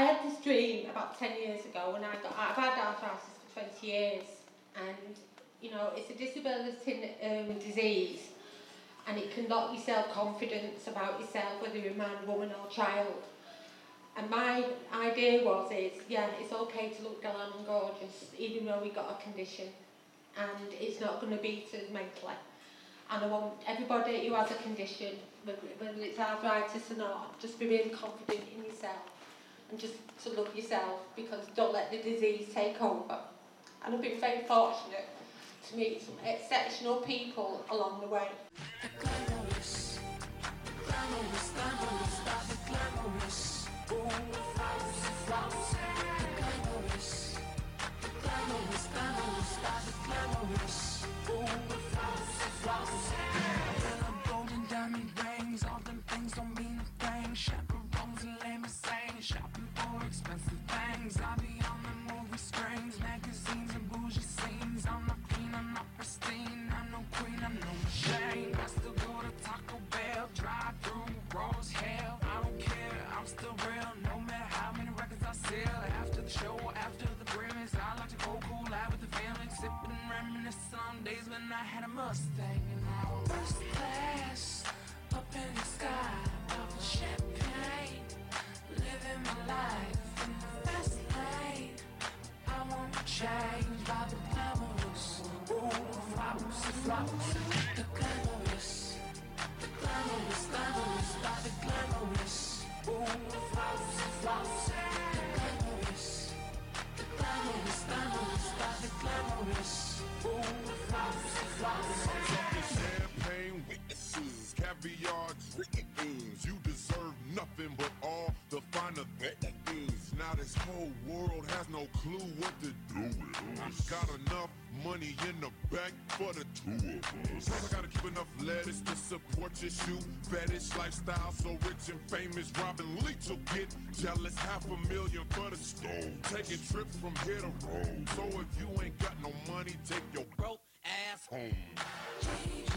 I had this dream about 10 years ago when I got, I've had arthritis for 20 years and, you know, it's a disability um, disease and it can knock your self-confidence about yourself, whether you're a man, woman or child. And my idea was is, yeah, it's okay to look glam and gorgeous even though we got a condition and it's not going to beat us mentally. And I want everybody who has a condition, whether it's arthritis or not, just be really confident in yourself and just to love yourself because don't let the disease take over. And I've been very fortunate to meet some exceptional people along the way. Things. I be on the movie screens, magazines and bougie scenes. I'm not clean, I'm not pristine. I'm no queen, I'm no machine. I still go to Taco Bell, drive through Rose Hell. I don't care, I'm still real, no matter how many records I sell. After the show, after the Grammys, I like to go cool out with the family, sipping and reminiscing on days when I had a Mustang nothing but all the finer things. Now this whole world has no clue what to do with us. Got enough money in the bank for the two of us. I gotta keep enough lettuce to support your shoe fetish lifestyle. So rich and famous, Robin Leach will get jealous. Half a million for the stove. Taking trips from here to Rome. So if you ain't got no money, take your broke ass home.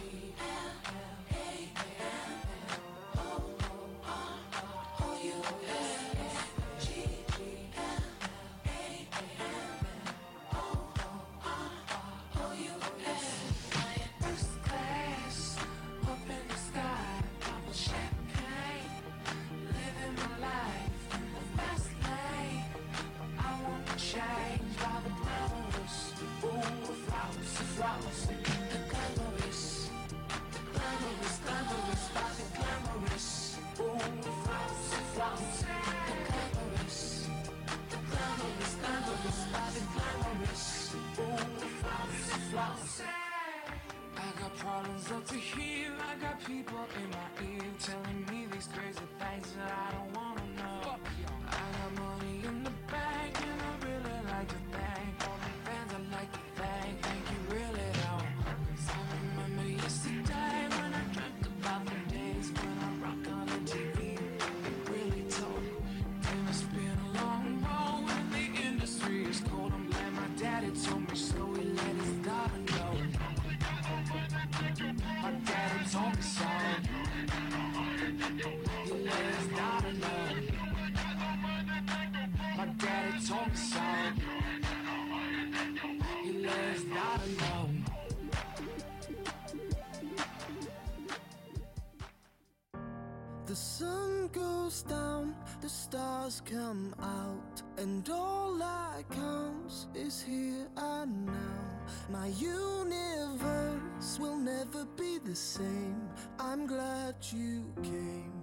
The stars come out, and all that counts is here and now. My universe will never be the same. I'm glad you came.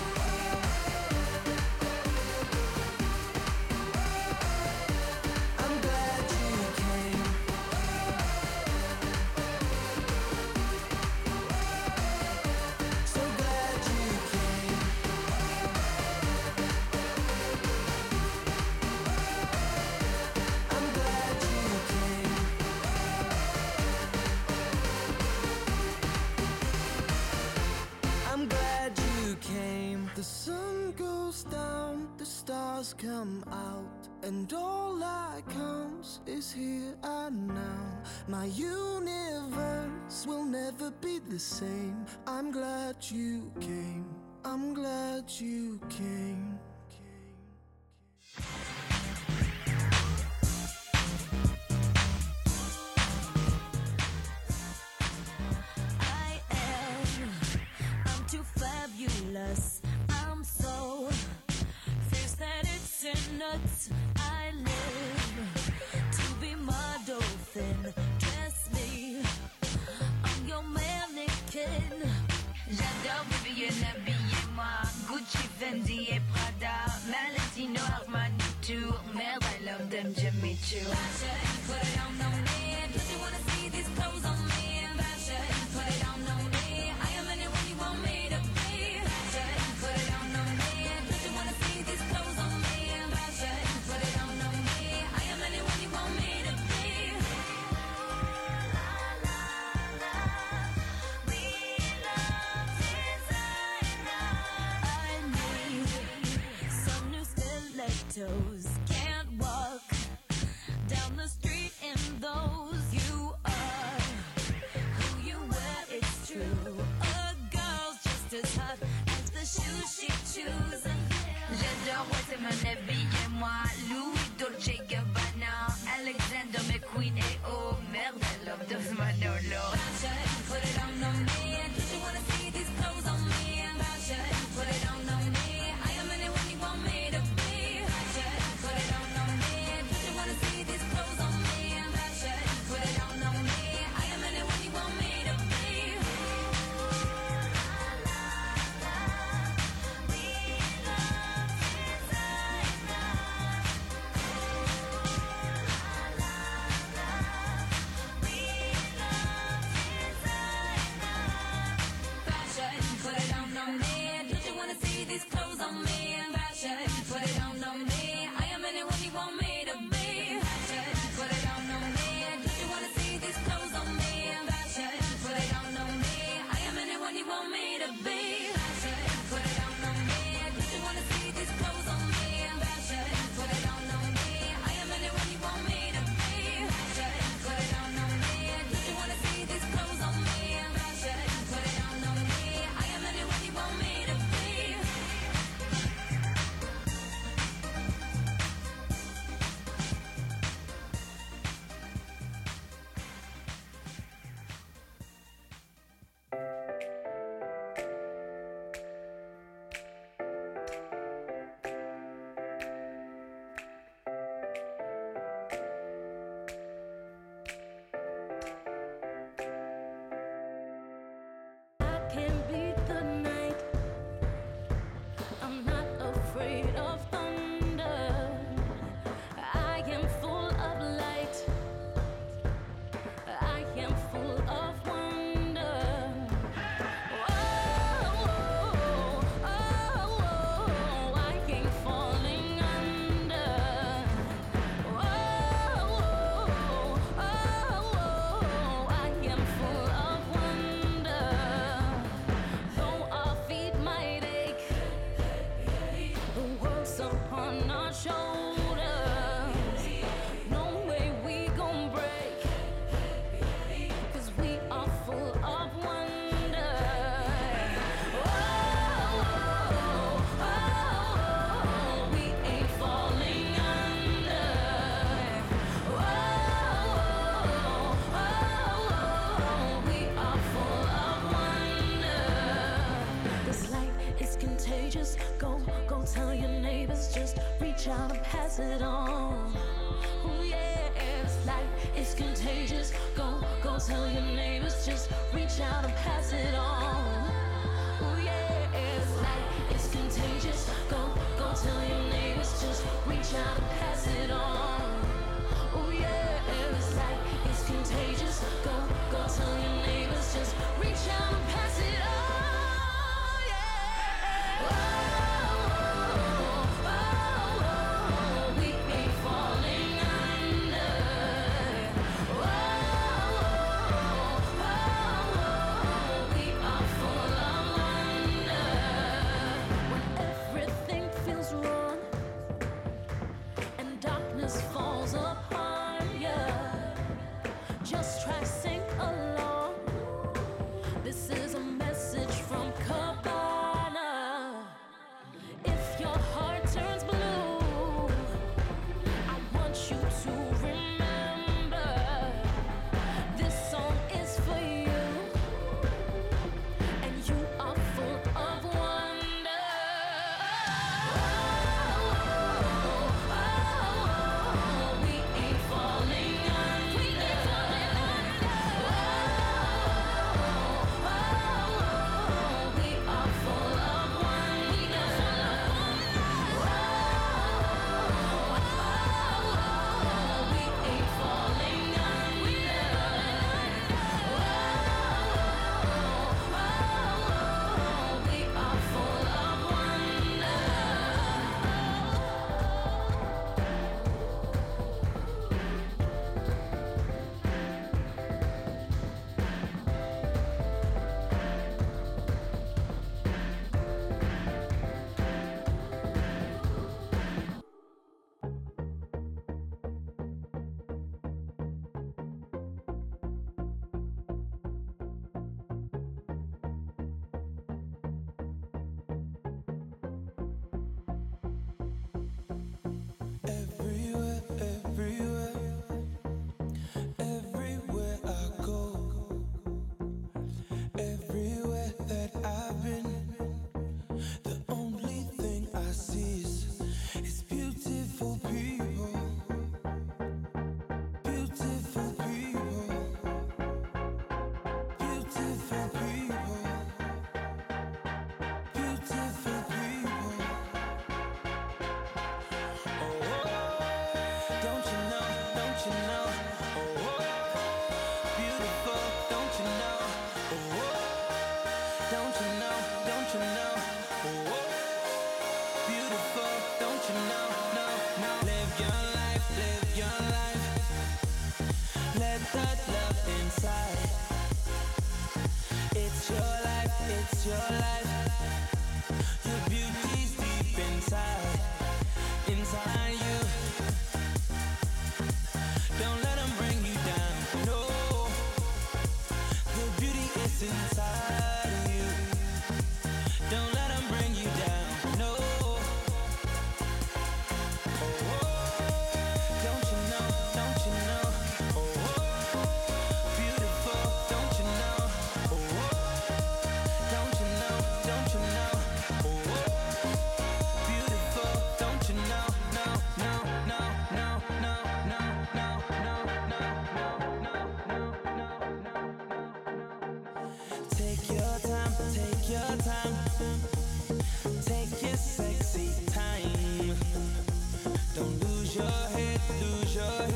Come out, and all that counts is here and now. My universe will never be the same. I'm glad you came. I'm glad you came. I am. I'm too fabulous. That nuts. I live to be my dolphin. Dress me. I'm your mannequin. J'adore Vivienne habillez-moi Gucci, Fendi et Prada Valentino, Armani, Tour Merde, I love them, Jimmy Choo stilettos. Can't walk down the street in those. You are who you wear. It's true. A girl's just as hot as the shoes she chooses. J'adore Waterman habillez-moi Louis, Dolce Gabbana Alexander McQueen et oh merde, I love those Manolo trying to pass it on. Oh yeah, it's life is contagious. Go, go tell your neighbors, just reach out and pass it on. Oh yeah, it's life is contagious. Go, go tell your neighbors, just reach out and pass it on. Oh yeah, it's life. Don't lose your head, lose your head.